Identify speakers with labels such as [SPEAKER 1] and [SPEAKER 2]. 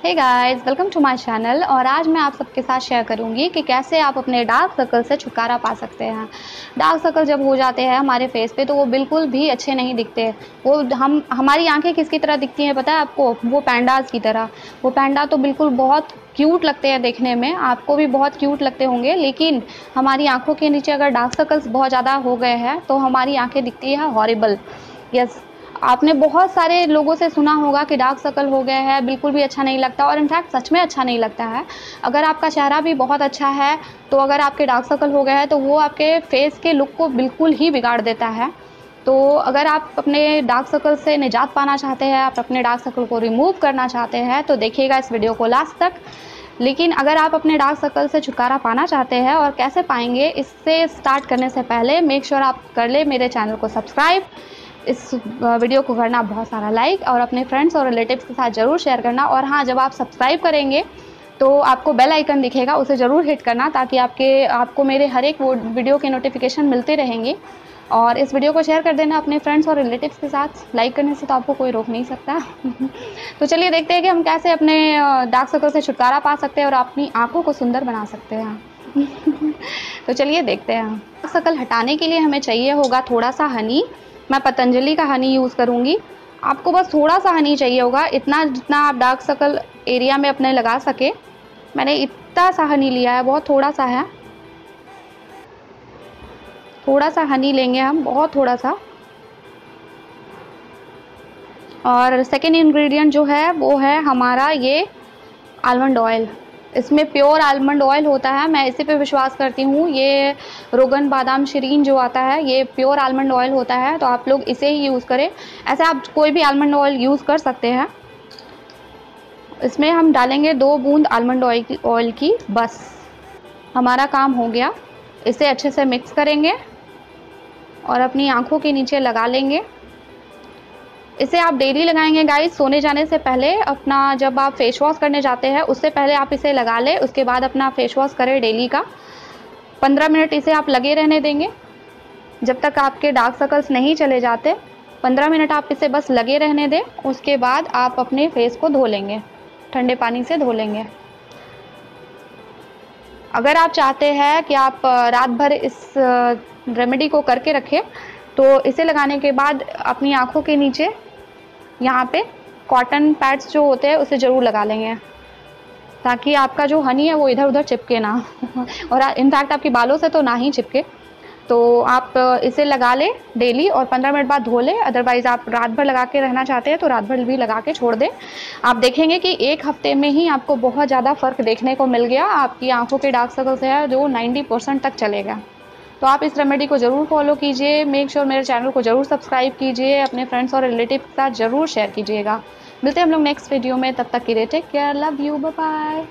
[SPEAKER 1] Hey guys welcome to my channel और आज मैं आप सबके साथ शेयर करूँगी कि कैसे आप अपने डार्क सर्कल से छुटकारा पा सकते हैं। डार्क सर्कल जब हो जाते हैं हमारे फेस पे तो वो बिल्कुल भी अच्छे नहीं दिखते। वो हम, हमारी आँखें किसकी तरह दिखती हैं पता है आपको? वो पैंडाज की तरह। वो पैंडा तो बिल्कुल बहुत क्यूट लगते हैं देखने में। आपको भी बहुत क्यूट लगते होंगे, लेकिन हमारी आँखों के नीचे अगर डार्क सर्कल्स बहुत ज़्यादा हो गए हैं तो हमारी आँखें दिखती है हॉरेबल यस आपने बहुत सारे लोगों से सुना होगा कि डार्क सर्कल हो गया है, बिल्कुल भी अच्छा नहीं लगता और इनफैक्ट सच में अच्छा नहीं लगता है। अगर आपका चेहरा भी बहुत अच्छा है तो अगर आपके डार्क सर्कल हो गया है तो वो आपके फेस के लुक को बिल्कुल ही बिगाड़ देता है। तो अगर आप अपने डार्क सर्कल से निजात पाना चाहते हैं, आप अपने डार्क सर्कल को रिमूव करना चाहते हैं तो देखिएगा इस वीडियो को लास्ट तक। लेकिन अगर आप अपने डार्क सर्कल से छुटकारा पाना चाहते हैं और कैसे पाएँगे, इससे स्टार्ट करने से पहले मेक श्योर sure आप कर ले मेरे चैनल को सब्सक्राइब इस वीडियो को करना बहुत सारा लाइक और अपने फ्रेंड्स और रिलेटिव्स के साथ ज़रूर शेयर करना। और हाँ जब आप सब्सक्राइब करेंगे तो आपको बेल आइकन दिखेगा, उसे ज़रूर हिट करना ताकि आपके, आपको मेरे हर एक वो वीडियो के नोटिफिकेशन मिलते रहेंगे। और इस वीडियो को शेयर कर देना अपने फ्रेंड्स और रिलेटिव्स के साथ। लाइक करने से तो आपको कोई रोक नहीं सकता। तो चलिए देखते हैं कि हम कैसे अपने डार्क सर्कल से छुटकारा पा सकते हैं और अपनी आँखों को सुंदर बना सकते हैं। तो चलिए देखते हैं। डार्क सर्कल हटाने के लिए हमें चाहिए होगा थोड़ा सा हनी मैं पतंजलि का हनी यूज़ करूँगी। आपको बस थोड़ा सा हनी चाहिए होगा, इतना जितना आप डार्क सर्कल एरिया में अपने लगा सके। मैंने इतना सा हनी लिया है, बहुत थोड़ा सा है। थोड़ा सा हनी लेंगे हम, बहुत थोड़ा सा और सेकेंड इंग्रेडिएंट जो है, वो है हमारा ये आलमंड ऑयल इसमें प्योर आलमंड ऑयल होता है, मैं इसी पे विश्वास करती हूँ। ये रोगन बादाम शरीन जो आता है, ये प्योर आलमंड ऑयल होता है तो आप लोग इसे ही यूज़ करें। ऐसे आप कोई भी आलमंड ऑयल यूज़ कर सकते हैं। इसमें हम डालेंगे दो बूंद आलमंड ऑयल की ऑयल की, बस। हमारा काम हो गया। इसे अच्छे से मिक्स करेंगे और अपनी आँखों के नीचे लगा लेंगे। इसे आप डेली लगाएँगे गाइस सोने जाने से पहले अपना जब आप फेस वॉश करने जाते हैं, उससे पहले आप इसे लगा लें, उसके बाद अपना फेस वॉश करें डेली का। पंद्रह मिनट इसे आप लगे रहने देंगे। जब तक आपके डार्क सर्कल्स नहीं चले जाते, पंद्रह मिनट आप इसे बस लगे रहने दें, उसके बाद आप अपने फेस को धो लेंगे, ठंडे पानी से धो लेंगे। अगर आप चाहते हैं कि आप रात भर इस रेमेडी को करके रखें तो इसे लगाने के बाद अपनी आँखों के नीचे यहाँ पे कॉटन पैड्स जो होते हैं, उसे ज़रूर लगा लेंगे। ताकि आपका जो हनी है, वो इधर उधर चिपके ना। और इनफैक्ट आपके बालों से तो ना ही चिपके। तो आप इसे लगा लें डेली और 15 मिनट बाद धो लें। अदरवाइज़ आप रात भर लगा के रहना चाहते हैं तो रात भर भी लगा के छोड़ दें। आप देखेंगे कि एक हफ़्ते में ही आपको बहुत ज़्यादा फ़र्क देखने को मिल गया। आपकी आँखों के डार्क सर्कल्स है, जो 90 परसेंट तक चलेगा तो आप इस रेमेडी को ज़रूर फॉलो कीजिए। मेक श्योर मेरे चैनल को ज़रूर सब्सक्राइब कीजिए। अपने फ्रेंड्स और रिलेटिव के साथ ज़रूर शेयर कीजिएगा। मिलते हैं हम लोग नेक्स्ट वीडियो में। तब तक के लिए take care love you bye